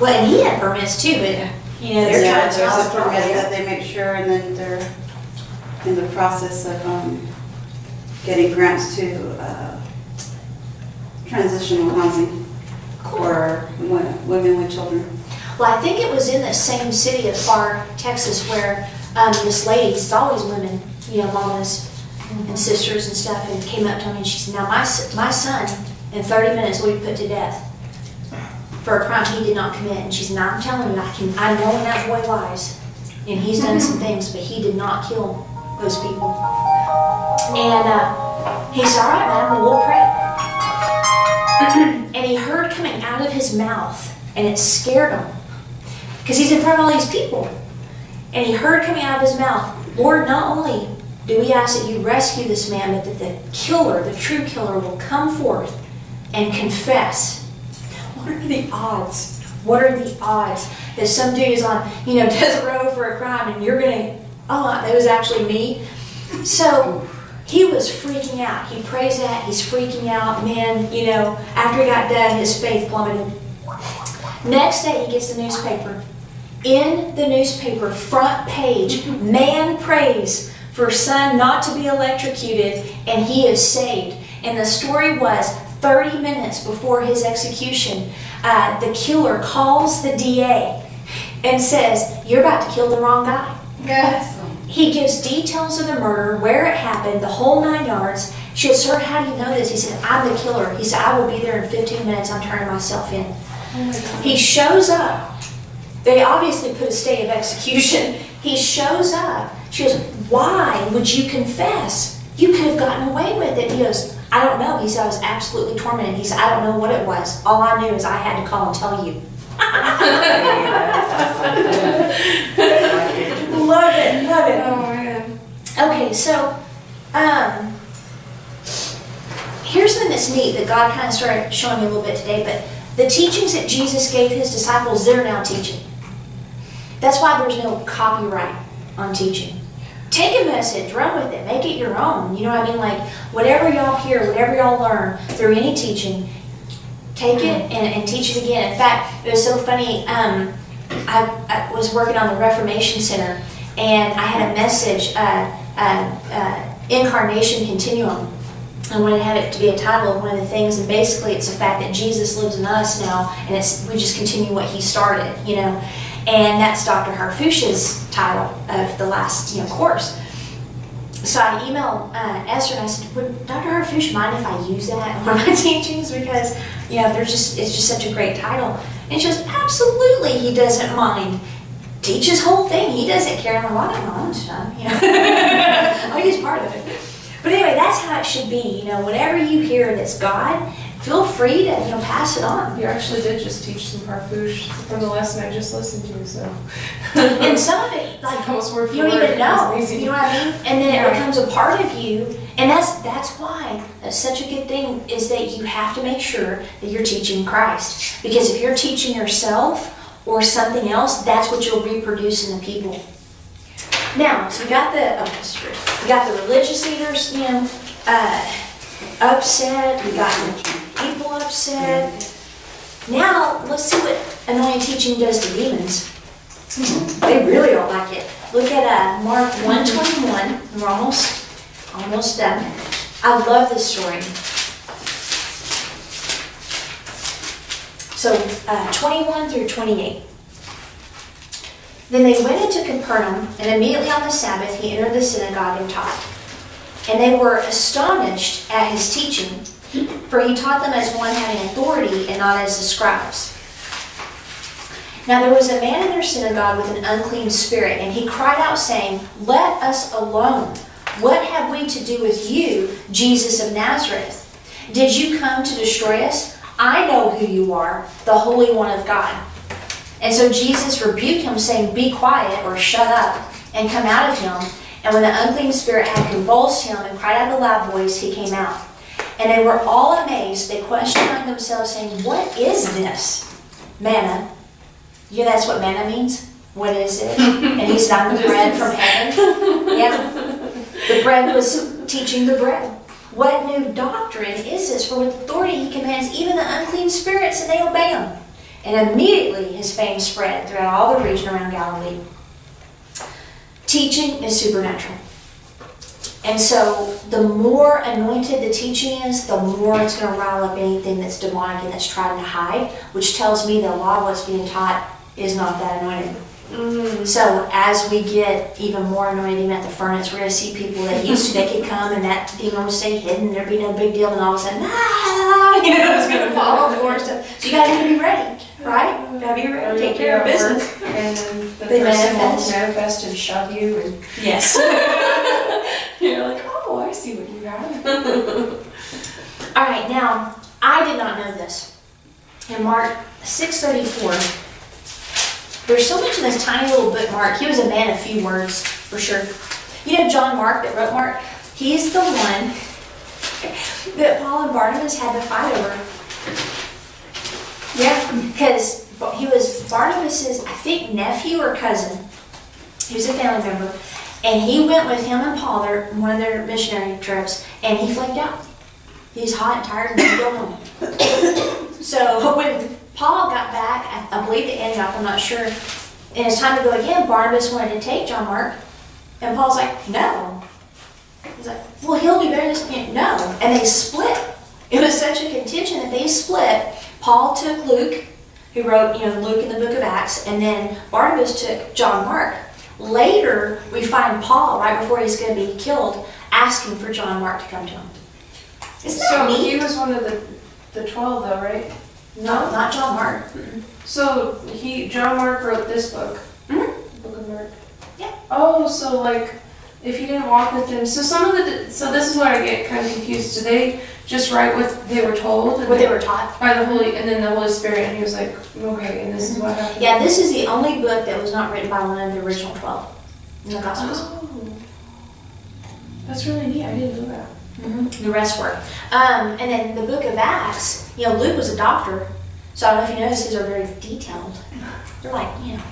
Well, and he had permits too, but you know they're Yeah, trying to There's a permit that they make sure, and then they're in the process of, um, getting grants to, uh, transitional housing for wo- women with children. Well, I think it was in the same city of Pharr, Texas, where um, this lady, it's always women, you know, mamas and sisters and stuff, and came up to me and she said, "Now my my son in 30 minutes will be put to death for a crime he did not commit." And she said, "Now I'm telling you, I can I know when that boy lies, and he's done some things, but he did not kill those people." And uh, he said, "All right, madam, we'll pray." and he heard coming out of his mouth, and it scared him because he's in front of all these people. And he heard coming out of his mouth, Lord, not only do we ask that you rescue this man, but that the killer, the true killer, will come forth and confess. What are the odds? What are the odds that some dude is on, you know, death row for a crime and you're gonna, oh, that was actually me? So he was freaking out. He prays that, he's freaking out. Man, you know, after he got done, his faith plummeted. Next day, he gets the newspaper. In the newspaper, front page, man prays for son not to be electrocuted, and he is saved. And the story was 30 minutes before his execution, uh, the killer calls the DA and says, You're about to kill the wrong guy. Yes. He gives details of the murder, where it happened, the whole nine yards. She said, Sir, how do you know this? He said, I'm the killer. He said, I will be there in 15 minutes. I'm turning myself in. He shows up. They obviously put a stay of execution. He shows up. She goes, Why would you confess? You could have gotten away with it. He goes, I don't know. He said, I was absolutely tormented. He said, I don't know what it was. All I knew is I had to call and tell you. love it, love it. Oh, man. Okay, so um, here's something that's neat that God kind of started showing me a little bit today. But the teachings that Jesus gave his disciples, they're now teaching. That's why there's no copyright on teaching. Take a message, run with it, make it your own. You know what I mean? Like whatever y'all hear, whatever y'all learn through any teaching, take it and, and teach it again. In fact, it was so funny. Um, I, I was working on the Reformation Center, and I had a message, uh, uh, uh, Incarnation Continuum. I wanted to have it to be a title of one of the things, and basically it's the fact that Jesus lives in us now, and it's we just continue what He started, you know. And that's Dr. Harfouche's title of the last, you know, course. So I emailed uh, Esther and I said, "Would Dr. Harfouche mind if I use that in one of my teachings because you know they're just it's just such a great title." And she goes, "Absolutely, he doesn't mind." Teach his whole thing. He doesn't care. I'm like, well, I own stuff. You know, I'll use part of it. But anyway, that's how it should be. You know, whatever you hear that's God, feel free to you know pass it on. You actually did just teach some Harfouche from the lesson I just listened to, so. And some of it, like you don't even know. It was amazing. You know what I mean? And then it becomes a part of you. And that's that's why that's such a good thing is that you have to make sure that you're teaching Christ. Because if you're teaching yourself or something else, that's what you'll reproduce in the people. Now, so we got the oh, we got the religious leaders, you know, uh, upset. We got the people upset. Now let's see what anointed teaching does to demons. They really don't like it. Look at uh, Mark 121. We're almost almost done. I love this story. So uh, 21 through 28. Then they went into Capernaum, and immediately on the Sabbath he entered the synagogue and taught. And they were astonished at his teaching, for he taught them as one having authority and not as the scribes. Now there was a man in their synagogue with an unclean spirit, and he cried out, saying, Let us alone. What have we to do with you, Jesus of Nazareth? Did you come to destroy us? I know who you are, the Holy One of God. And so Jesus rebuked him, saying, Be quiet, or shut up, and come out of him. And when the unclean spirit had convulsed him and cried out with a loud voice, he came out. And they were all amazed. They questioned themselves, saying, What is this? Manna. You know that's what manna means? What is it? And he's not the bread from heaven. Yeah. The bread was teaching the bread. What new doctrine is this? For with authority he commands even the unclean spirits, and they obey him. And immediately his fame spread throughout all the region around Galilee. Teaching is supernatural. And so the more anointed the teaching is, the more it's going to rile up anything that's demonic and that's trying to hide, which tells me that a lot of what's being taught is not that anointed. So as we get even more anointing at the furnace, we're going to see people that used to, they could come and that demon would stay hidden, there'd be no big deal, and all of a sudden, ah, you know, it's going to fall on the floor and stuff. So you got to be ready, right? Got to be ready, take care of business. And then the They person will manifest. manifest and shove you and Yes. you're like, oh, I see what you got. All right, now I did not know this. In Mark 6:34, there's so much in this tiny little book. Mark, he was a man of few words for sure. You know John Mark that wrote Mark. He's the one that Paul and Barnabas had to fight over. Yeah, because he was Barnabas's, I think, nephew or cousin. He was a family member, and he went with him and Paul, their one of their missionary trips, and he flaked out. He's hot and tired and he go home. so when Paul got back, I, believe to Antioch, I'm not sure, and it's time to go again, Barnabas wanted to take John Mark, and Paul's like, no. He's like, well, he'll be better this time. No. And they split. It was such a contention that they split. Paul took Luke, who wrote, you know, Luke in the book of Acts, and then Barnabas took John Mark. Later, we find Paul, right before he's going to be killed, asking for John Mark to come to him. Isn't that So neat? he was one of the, the twelve though, right? No, not John Mark. So he, John Mark wrote this book. Mhm. Book of Mark. Yeah. Oh, so like, if he didn't walk with him, so some of the, so this is where I get kind of confused. They just write what they were told? What they were taught. By the Holy, and then the Holy Spirit, and he was like, okay, and this is what happened. Yeah, this is the only book that was not written by one of the original 12 in the Gospels. Oh. That's really neat, I didn't know that. The rest were. Um, and then the book of Acts, you know, Luke was a doctor, so I don't know if you noticed, these are very detailed. They're like, you know,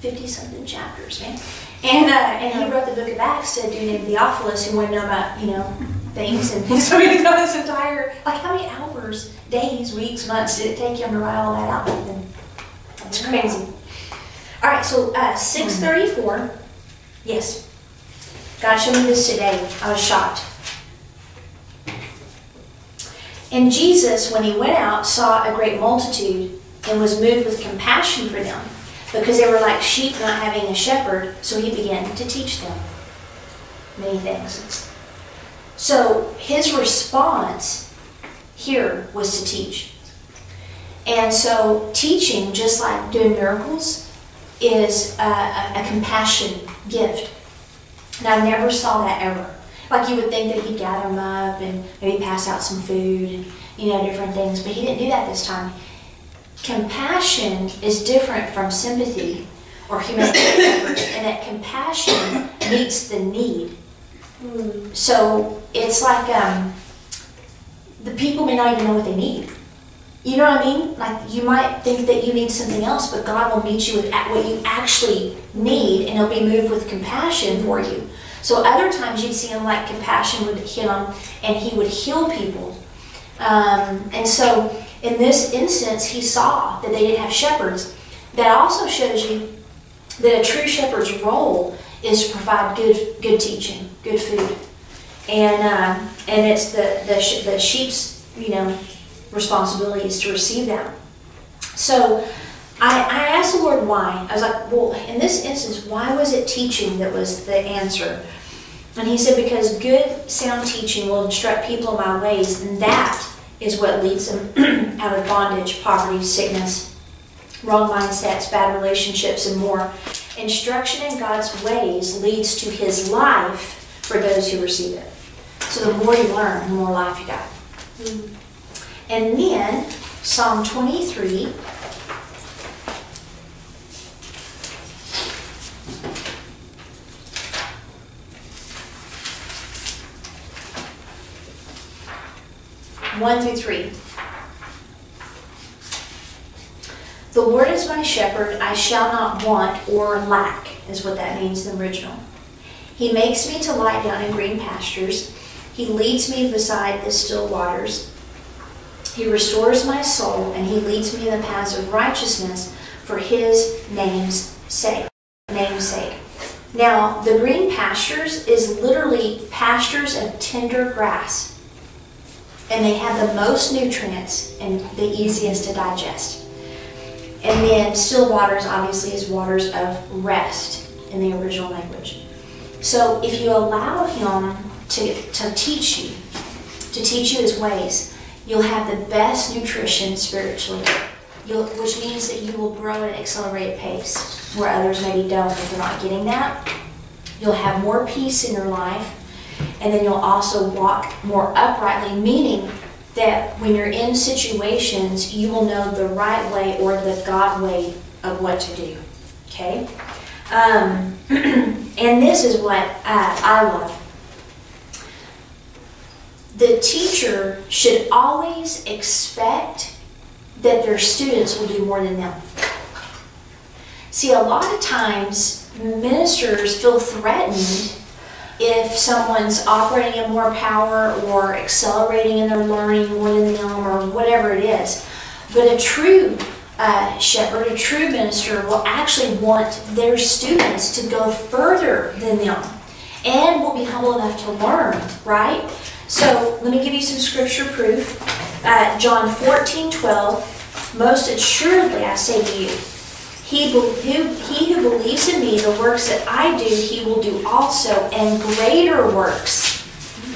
50 something chapters, man. And, uh, and he wrote the book of Acts to a dude named Theophilus who wanted to know about, you know, things. And so he got this entire, like, how many hours, days, weeks, months did it take him to write all that out? And it's crazy. All right, so uh, 634. Yes. God showed me this today. I was shocked. And Jesus, when he went out, saw a great multitude and was moved with compassion for them because they were like sheep not having a shepherd, so he began to teach them many things. So his response here was to teach. And so teaching, just like doing miracles, is a, a, a compassion gift. And I never saw that ever. Like you would think that he'd gather them up and maybe pass out some food and you know different things, but he didn't do that this time. Compassion is different from sympathy or humanitarian efforts, and that compassion meets the need. Hmm. So it's like um, the people may not even know what they need. You know what I mean? Like you might think that you need something else, but God will meet you with what you actually need, and He'll be moved with compassion for you. So other times you'd see Him like compassion would hit Him, and He would heal people. Um, and so in this instance, He saw that they didn't have shepherds. That also shows you that a true shepherd's role is to provide good good teaching, good food, and um, and it's the the, sh- the sheep's you know responsibility is to receive that. So I, I asked the Lord why. I was like, well, in this instance, why was it teaching that was the answer? And He said, because good sound teaching will instruct people in my ways, and that is what leads them out of bondage, poverty, sickness, wrong mindsets, bad relationships, and more. Instruction in God's ways leads to His life for those who receive it. So the more you learn, the more life you got. Mm. And then Psalm 23. One through three. The Lord is my shepherd, I shall not want or lack, is what that means in the original. He makes me to lie down in green pastures. He leads me beside the still waters. He restores my soul, and he leads me in the paths of righteousness for his name's sake. Name's sake. Now, the green pastures is literally pastures of tender grass. And they have the most nutrients and the easiest to digest. And then still waters obviously is waters of rest in the original language. So if you allow him to, to teach you, to teach you his ways, you'll have the best nutrition spiritually. You'll, which means that you will grow at an accelerated pace where others maybe don't if they're not getting that. You'll have more peace in your life, and then you'll also walk more uprightly, meaning that when you're in situations, you will know the right way or the God way of what to do. Okay? Um, and this is what uh, I love. The teacher should always expect that their students will do more than them. See, a lot of times ministers feel threatened if someone's operating in more power or accelerating in their learning more than them or whatever it is. But a true uh, shepherd, a true minister will actually want their students to go further than them and will be humble enough to learn, right? So let me give you some scripture proof. Uh, John 14, 12. Most assuredly I say to you, he, who, he who believes in me, the works that I do, he will do also, and greater works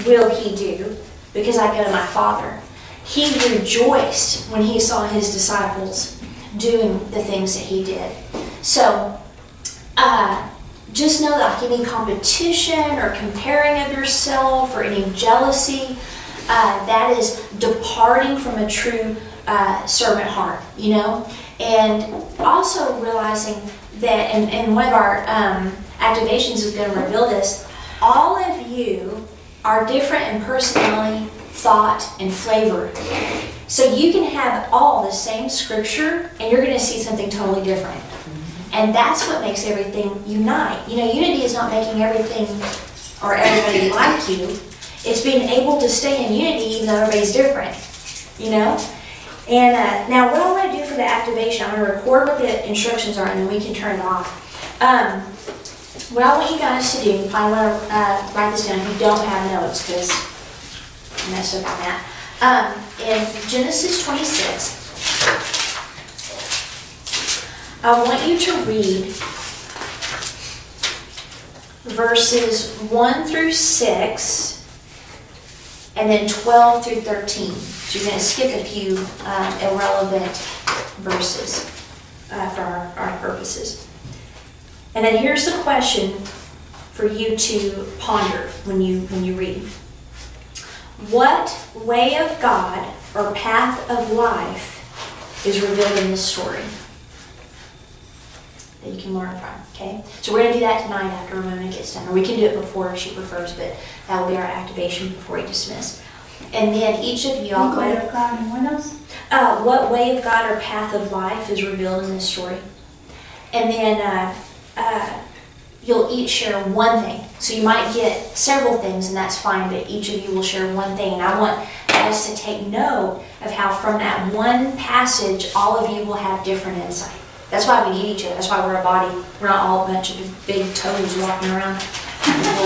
will he do, because I go to my Father. He rejoiced when he saw his disciples doing the things that he did. So, uh, just know that like any competition or comparing of yourself or any jealousy, uh, that is departing from a true uh, servant heart, you know? And also realizing that, and, and one of our um, activations is going to reveal this, all of you are different in personality, thought, and flavor. So you can have all the same scripture and you're going to see something totally different. And that's what makes everything unite. You know, unity is not making everything or everybody like you. It's being able to stay in unity even though everybody's different, you know? And uh, now what I want to do for the activation, I'm going to record what the instructions are and then we can turn it off. Um, what I want you guys to do, I want to uh, write this down if you don't have notes because I messed up on that. Um, in Genesis 26, I want you to read verses 1 through 6 and then 12 through 13. So you're going to skip a few um, irrelevant verses uh, for our, our purposes. And then here's the question for you to ponder when you when you read. What way of God or path of life is revealed in this story? That you can learn from, okay? So we're gonna do that tonight after Ramona gets done, or we can do it before if she prefers, but that will be our activation before we dismiss. And then each of you, I'll go ahead. of God and what else? Uh, what way of God or path of life is revealed in this story? And then uh, uh, you'll each share one thing. So you might get several things, and that's fine, but each of you will share one thing. And I want us to take note of how from that one passage, all of you will have different insight. That's why we need each other. That's why we're a body. We're not all a bunch of big toes walking around.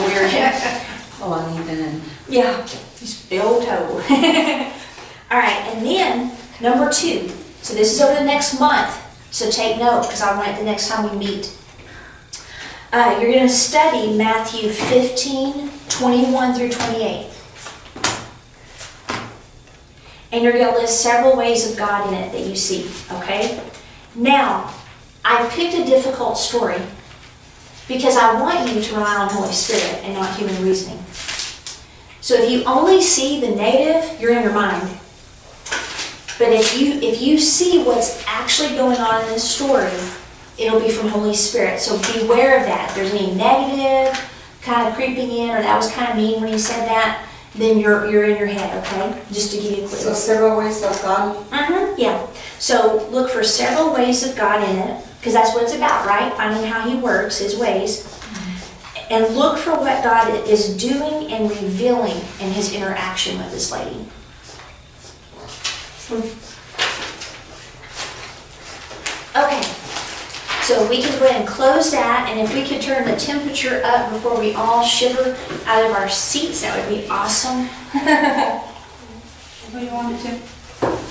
Weird. Oh, and even, Yeah, just big old toe. All right, and then number two. So this is over the next month. So take note because I want it the next time we meet. Uh, you're going to study Matthew 15, 21 through 28. And you're going to list several ways of God in it that you see, okay? Now, I picked a difficult story because I want you to rely on Holy Spirit and not human reasoning. So if you only see the negative, you're in your mind. But if you if you see what's actually going on in this story, it'll be from Holy Spirit. So beware of that. If there's any negative kind of creeping in, or that was kind of mean when you said that, then you're you're in your head, okay? Just to give you a clue. so several ways of God. Mm-hmm, yeah. So look for several ways of God in it, because that's what it's about, right? Finding how He works, His ways. And look for what God is doing and revealing in His interaction with this lady. Okay. So we can go ahead and close that, and if we could turn the temperature up before we all shiver out of our seats, that would be awesome. What do you want to?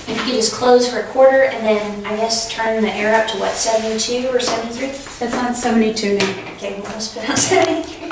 If you could just close for a quarter and then I guess turn the air up to what, 72 or 73? That's not seventy-two now. Okay, we'll just put on 73.